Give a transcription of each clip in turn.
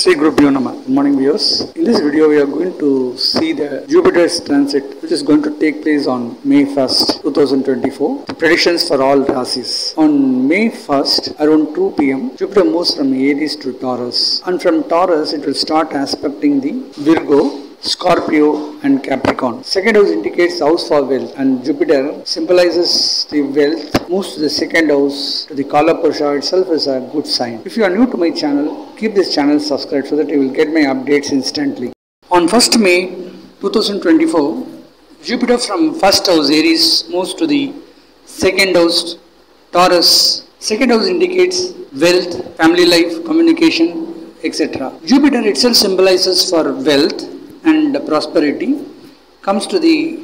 Sri Guru Nama. Good morning viewers. In this video we are going to see the Jupiter's transit which is going to take place on May 1st 2024. The predictions for all rasis. On May 1st around 2 pm Jupiter moves from Aries to Taurus and from Taurus it will start aspecting the Virgo Scorpio and Capricorn. Second house indicates house for wealth and Jupiter symbolizes the wealth moves to the second house to the Kala Purusha itself is a good sign. If you are new to my channel, keep this channel subscribed so that you will get my updates instantly. On 1st May 2024, Jupiter from first house Aries moves to the second house Taurus. Second house indicates wealth, family life, communication, etc. Jupiter itself symbolizes for wealth and prosperity comes to the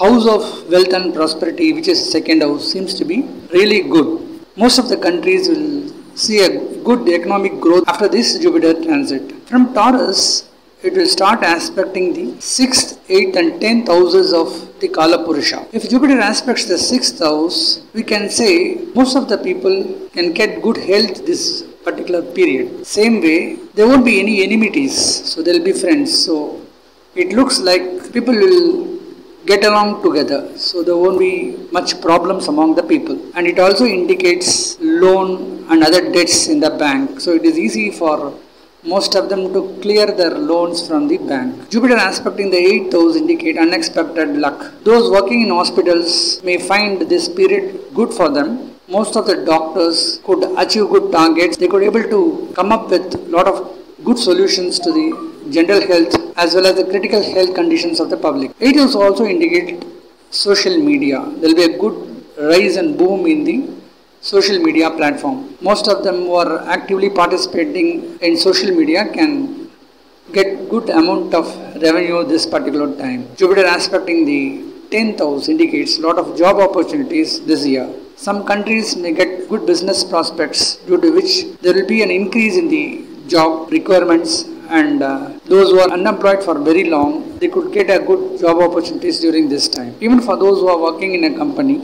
house of wealth and prosperity which is second house seems to be really good. Most of the countries will see a good economic growth after this jupiter transit. From taurus it will start aspecting the 6th 8th and 10th houses of the kala purusha if jupiter aspects the 6th house we can say most of the people can get good health this particular period. Same way there won't be any enmities so there will be friends. So it looks like people will get along together so there won't be much problems among the people. And it also indicates loan and other debts in the bank. So it is easy for most of them to clear their loans from the bank. Jupiter aspecting the 8th house indicate unexpected luck. Those working in hospitals may find this period good for them. Most of the doctors could achieve good targets. They could be able to come up with a lot of good solutions to the general health as well as the critical health conditions of the public. It also indicate social media. There will be a good rise and boom in the social media platform. Most of them who are actively participating in social media can get good amount of revenue this particular time. Jupiter aspecting the 10th house indicates a lot of job opportunities this year. Some countries may get good business prospects due to which there will be an increase in the job requirements and uh, those who are unemployed for very long they could get a good job opportunities during this time. Even for those who are working in a company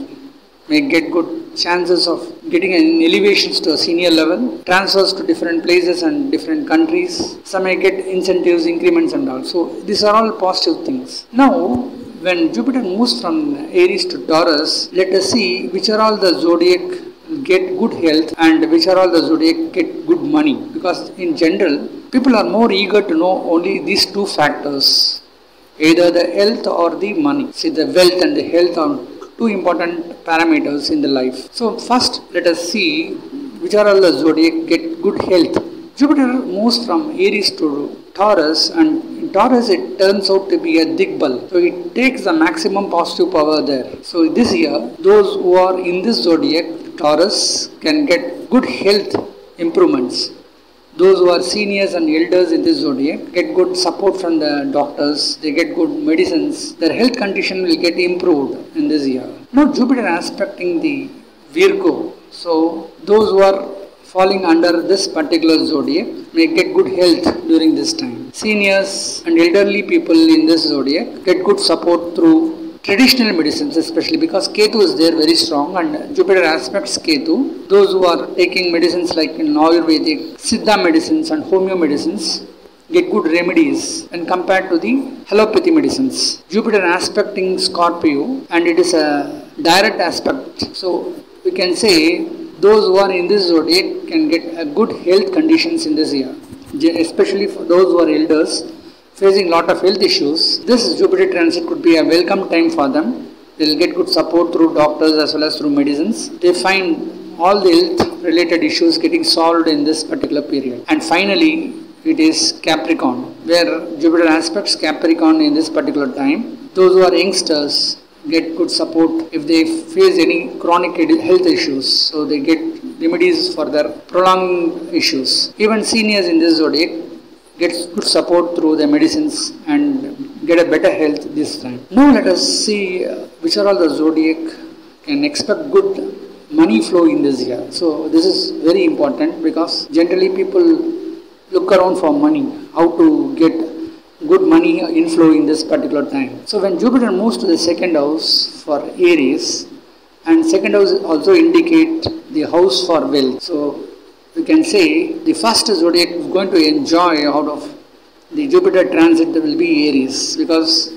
may get good chances of getting an elevations to a senior level transfers to different places and different countries. Some may get incentives increments and all. So these are all positive things. Now when jupiter moves from aries to taurus let us see which are all the zodiac get good health and which are all the zodiac get good money. Because in general people are more eager to know only these two factors either the health or the money. See the wealth and the health are two important parameters in the life. So first let us see which are all the zodiac get good health. Jupiter moves from aries to taurus and in taurus it turns out to be a digbal so it takes the maximum positive power there. So this year those who are in this zodiac taurus can get good health improvements. Those who are seniors and elders in this zodiac get good support from the doctors they get good medicines their health condition will get improved in this year. Now jupiter aspecting the virgo. So those who are falling under this particular zodiac may get good health during this time. Seniors and elderly people in this zodiac get good support through traditional medicines especially because Ketu is there very strong and Jupiter aspects Ketu. Those who are taking medicines like in Ayurvedic, Siddha medicines and homeo medicines get good remedies and compared to the allopathy medicines. Jupiter aspecting Scorpio and it is a direct aspect. So we can say those who are in this zodiac can get a good health conditions in this year, especially for those who are elders facing lot of health issues, this Jupiter transit could be a welcome time for them. They'll get good support through doctors as well as through medicines. They find all the health related issues getting solved in this particular period. And finally, it is Capricorn, where Jupiter aspects Capricorn in this particular time. Those who are youngsters get good support if they face any chronic health issues. So they get remedies for their prolonged issues. Even seniors in this zodiac gets good support through the medicines and get a better health this time. Now let us see uh, which are all the zodiac can expect good money flow in this year. So this is very important because generally people look around for money, how to get good money inflow in this particular time. So when Jupiter moves to the second house for Aries and second house also indicate the house for wealth. So we can say the first zodiac is going to enjoy out of the Jupiter transit will be Aries because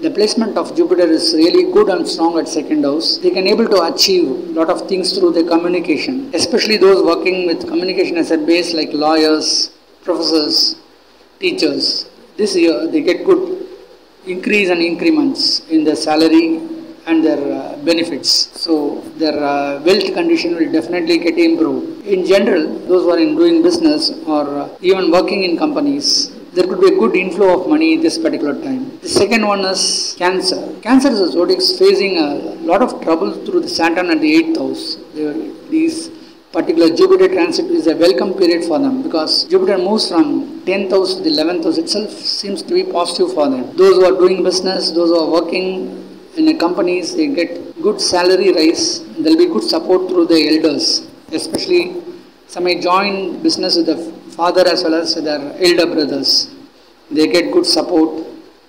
the placement of Jupiter is really good and strong at second house. They can able to achieve lot of things through the communication, especially those working with communication as a base like lawyers, professors, teachers. This year they get good increase and increments in their salary and their uh, benefits. So their uh, wealth condition will definitely get improved. In general, those who are in doing business or uh, even working in companies, there could be a good inflow of money this particular time. The second one is Cancer. Cancer is a zodiac facing a lot of trouble through the Saturn and the eighth house. These particular Jupiter transit is a welcome period for them because Jupiter moves from 10th house to the 11th house itself seems to be positive for them. Those who are doing business, those who are working in a companies, they get good salary rise. There will be good support through the elders, especially some may join business with the father as well as their elder brothers. They get good support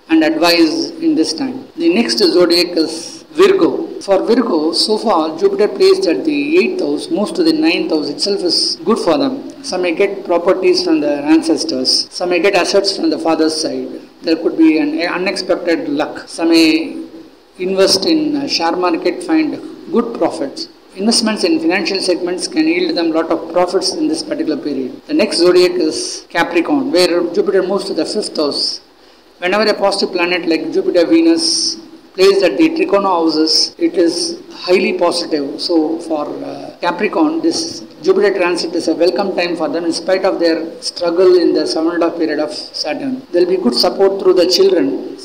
and advice in this time. The next zodiac is Virgo. For Virgo, so far Jupiter placed at the 8th house, moves to the 9th house itself is good for them. Some may get properties from their ancestors. Some may get assets from the father's side. There could be an unexpected luck. Some may invest in share market, find good profits. Investments in financial segments can yield them a lot of profits in this particular period. The next zodiac is Capricorn, where Jupiter moves to the fifth house. Whenever a positive planet like Jupiter, Venus placed at the tricona houses, it is highly positive. So for uh, Capricorn, this Jupiter transit is a welcome time for them in spite of their struggle in the seven and a half period of Saturn. There will be good support through the children.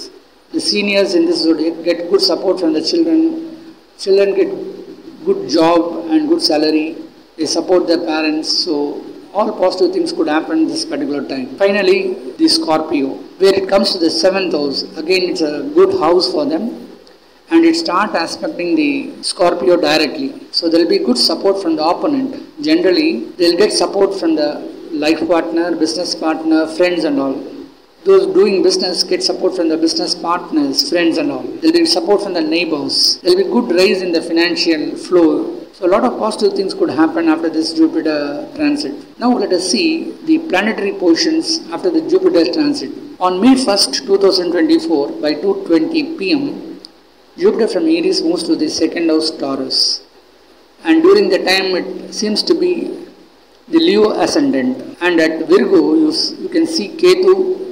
The seniors in this zodiac get good support from the children. Children get good job and good salary. They support their parents. So all positive things could happen this particular time. Finally, the Scorpio, where it comes to the seventh house, again it's a good house for them and it start aspecting the Scorpio directly. So there will be good support from the opponent. Generally, they'll get support from the life partner, business partner, friends and all. Those doing business get support from the business partners, friends and all. There will be support from the neighbors. There will be good rise in the financial flow. So a lot of positive things could happen after this Jupiter transit. Now let us see the planetary positions after the Jupiter transit. On May 1st, 2024 by 2.20 pm, Jupiter from Aries moves to the second house Taurus. And during the time it seems to be the Leo ascendant. And at Virgo, you, you can see Ketu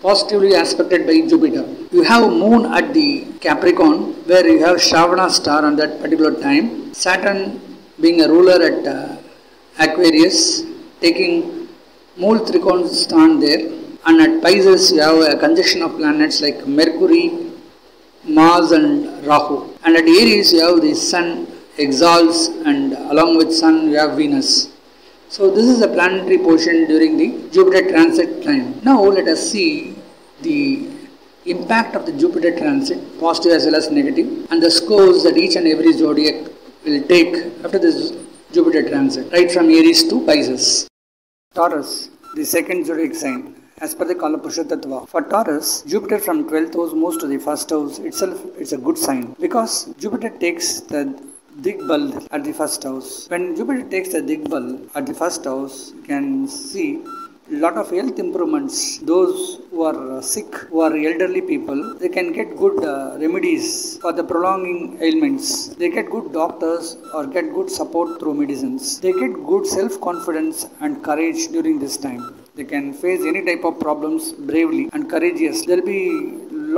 positively aspected by Jupiter. You have moon at the Capricorn where you have Shravana star on that particular time. Saturn being a ruler at uh, Aquarius taking Mool Trikon stand there and at Pisces you have a conjunction of planets like Mercury, Mars and Rahu and at Aries you have the Sun exalts and along with Sun you have Venus. So this is a planetary portion during the Jupiter transit time. Now let us see the impact of the Jupiter transit, positive as well as negative, and the scores that each and every zodiac will take after this Jupiter transit, right from Aries to Pisces. Taurus, the second zodiac sign. As per the Kalapurusha Tattva. For Taurus, Jupiter from 12th house moves to the first house itself it's a good sign because Jupiter takes the Digbal at the first house. When Jupiter takes the Digbal at the first house, you can see lot of health improvements. Those who are sick, who are elderly people, they can get good uh, remedies for the prolonging ailments. They get good doctors or get good support through medicines. They get good self-confidence and courage during this time. They can face any type of problems bravely and courageous. There will be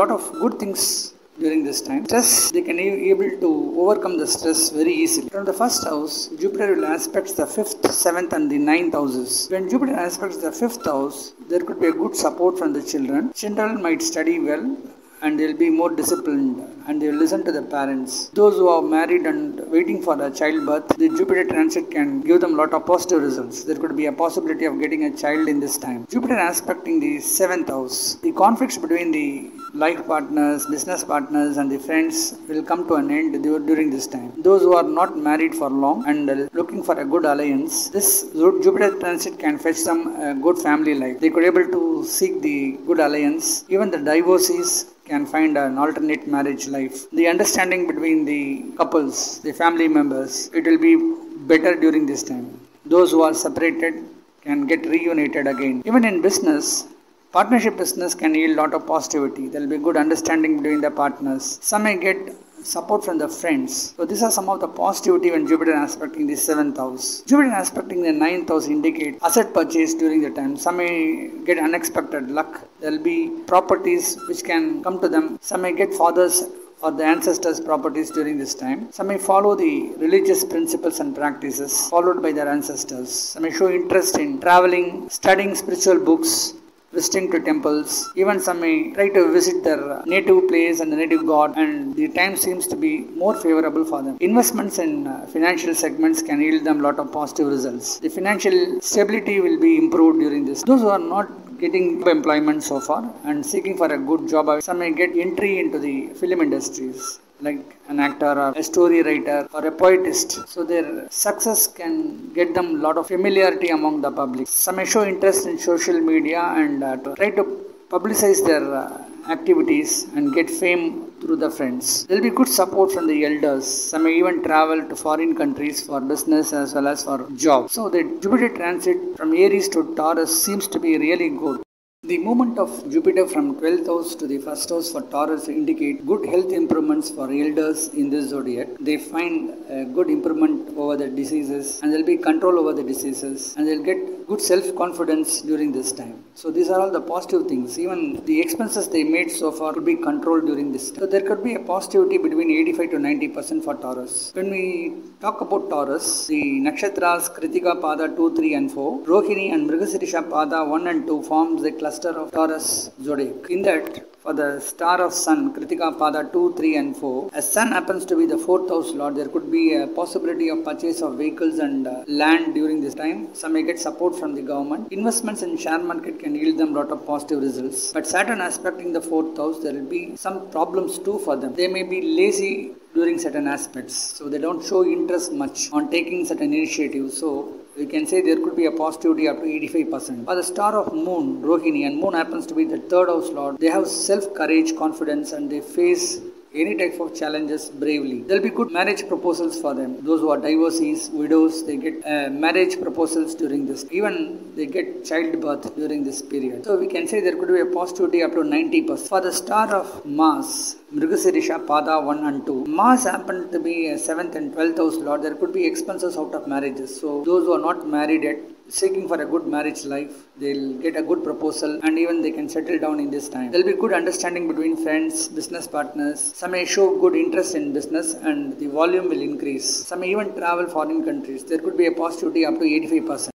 lot of good things during this time. Stress, they can be able to overcome the stress very easily. From the first house, Jupiter will aspect the fifth, seventh, and the ninth houses. When Jupiter aspects the fifth house, there could be a good support from the children. Children might study well and they'll be more disciplined and they'll listen to the parents. Those who are married and waiting for a childbirth, the Jupiter transit can give them a lot of positive results. There could be a possibility of getting a child in this time. Jupiter aspecting the seventh house. The conflicts between the life partners, business partners, and the friends will come to an end during this time. Those who are not married for long and looking for a good alliance, this Jupiter transit can fetch them a good family life. They could able to seek the good alliance. Even the divorcees can find an alternate marriage life. The understanding between the couples, the family members, it will be better during this time. Those who are separated can get reunited again. Even in business, partnership business can yield a lot of positivity. There will be good understanding between the partners. Some may get support from the friends. So these are some of the positivity when Jupiter aspecting the seventh house. Jupiter aspecting the ninth house indicate asset purchase during the time. Some may get unexpected luck. There will be properties which can come to them. Some may get fathers or the ancestors' properties during this time. Some may follow the religious principles and practices followed by their ancestors. Some may show interest in traveling, studying spiritual books, visiting to temples. Even some may try to visit their native place and the native god, and the time seems to be more favorable for them. Investments in uh, financial segments can yield them a lot of positive results. The financial stability will be improved during this. Those who are not getting employment so far and seeking for a good job, some may get entry into the film industries like an actor or a story writer or a poetist. So their success can get them a lot of familiarity among the public. Some show interest in social media and uh, to try to publicize their uh, activities and get fame through the friends. There will be good support from the elders. Some may even travel to foreign countries for business as well as for job. So the Jupiter transit from Aries to Taurus seems to be really good. The movement of Jupiter from 12th house to the first house for Taurus indicate good health improvements for elders in this zodiac. They find a good improvement over the diseases and there'll be control over the diseases and they'll get good self-confidence during this time. So these are all the positive things. Even the expenses they made so far could be controlled during this time. So there could be a positivity between 85 to 90 percent for Taurus. When we talk about Taurus, the nakshatras Kritika Pada 2, 3 and 4, Rohini and Mrigashirisha Pada 1 and 2 forms the cluster of Taurus zodiac. In that, for the star of sun, Kritika Pada 2, 3 and 4, as sun happens to be the fourth house lord, there could be a possibility of purchase of vehicles and uh, land during this time. Some may get support from the government. Investments in share market can yield them lot of positive results. But Saturn aspecting the fourth house, there will be some problems too for them. They may be lazy during certain aspects. So they don't show interest much on taking certain initiatives. So we can say there could be a positivity up to 85%. For the star of moon, Rohini, and moon happens to be the third house lord, they have self courage, confidence, and they face any type of challenges bravely. There'll be good marriage proposals for them. Those who are divorcees, widows, they get uh, marriage proposals during this. Even they get childbirth during this period. So we can say there could be a positivity up to 90%. For the star of Mars, Mrigashirisha Pada 1 and 2. Mars happened to be a 7th and 12th house lord. There could be expenses out of marriages. So those who are not married yet, seeking for a good marriage life, they'll get a good proposal and even they can settle down in this time. There'll be good understanding between friends, business partners. Some may show good interest in business and the volume will increase. Some may even travel foreign countries. There could be a positivity up to 85%.